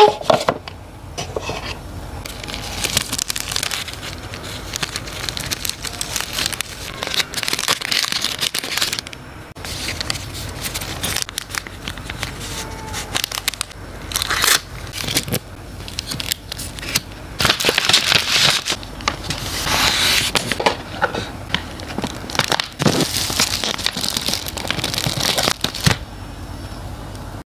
Okay.